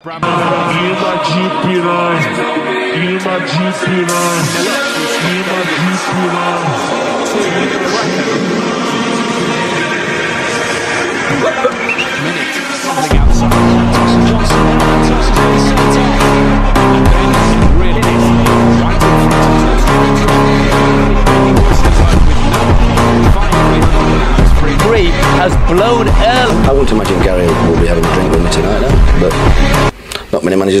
Clima de piranha, clima de piranha, clima de piranha. Three has blown L. I wouldn't imagine Gary will be having a drink with me tonight, no? but María